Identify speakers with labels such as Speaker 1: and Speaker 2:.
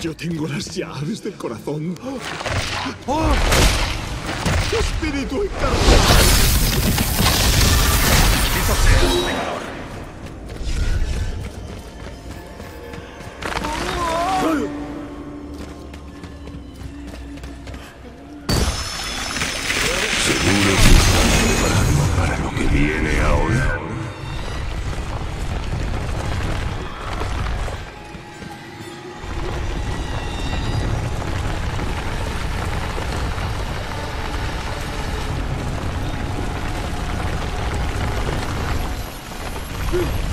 Speaker 1: Yo tengo las llaves del corazón. ¡Espíritu encarnado!
Speaker 2: ¡Maldito seas, pecador!
Speaker 3: ¿Seguro que estás preparado para lo que viene ahora?
Speaker 1: Hmm.